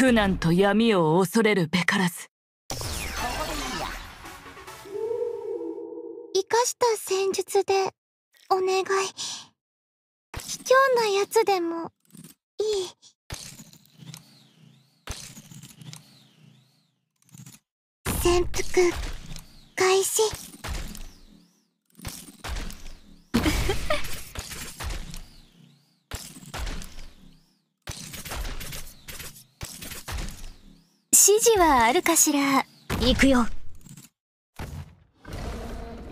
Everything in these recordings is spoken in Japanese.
苦難と闇を恐れるべからず。生かした戦術でお願い。卑怯なやつでもいい。潜伏開始 示はあるかしら？行くよ。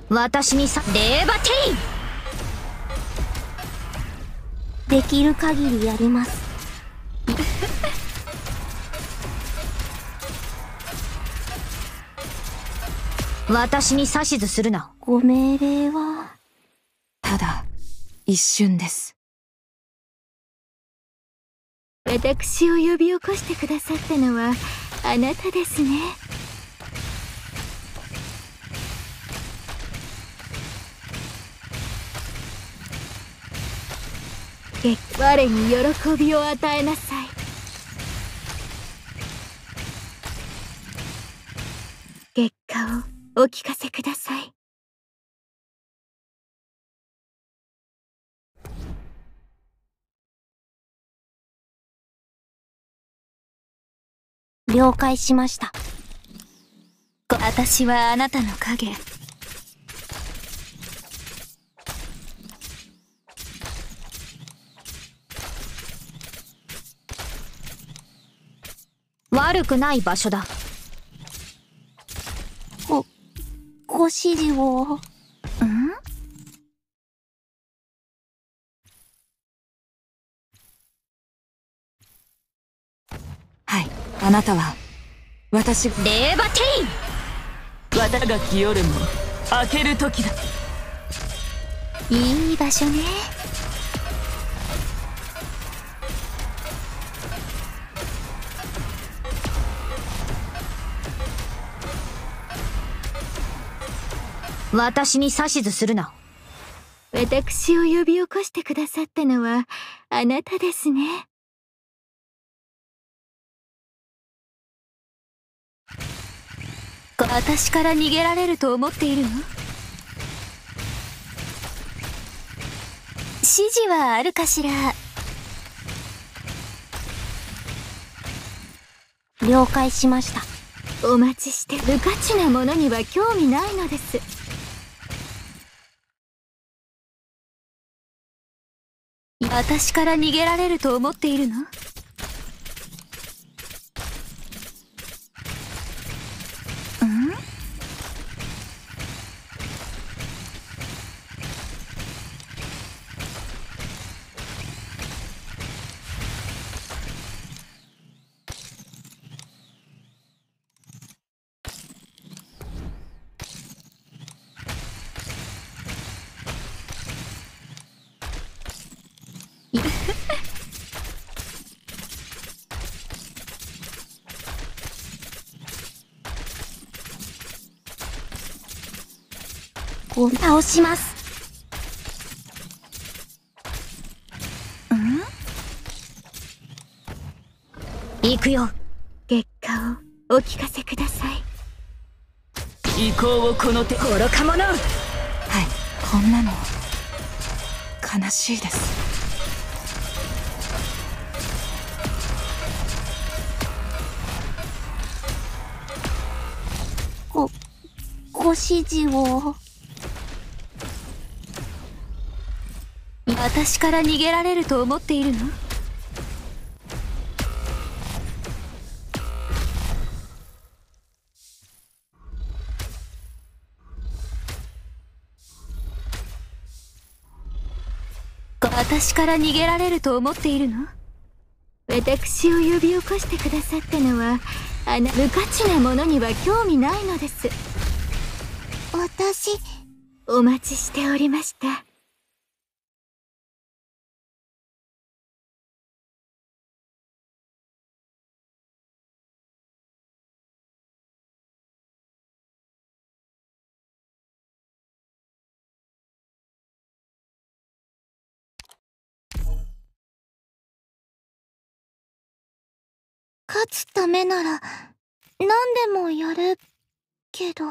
私にさレーバテイできる限りやります。私に指図するな。ご命令は？ただ一瞬です。私を呼び起こしてくださったのはあなたですね。我に喜びを与えなさい。結果をお聞かせください。了解しました。私はあなたの影。悪くない場所だ。ごご指示をあなたは私レーバテイ綿垣夜も明ける時だ。いい場所ね。私に指図するな。私を呼び起こしてくださったのはあなたですね私から逃げられると思っているの？指示はあるかしら？了解しました。お待ちして無価値なものには興味ないのです。私から逃げられると思っているの？を倒します。行くよ。結果をお聞かせください。意向をこの手。愚か者。はい。こんなの。悲しいです。ごご指示を私から逃げられると思っているの？私から逃げられると思っているの？私を呼び起こしてくださったのはあな無価値なものには興味ないのです。私。お待ちしておりました勝つためなら何でもやるけど。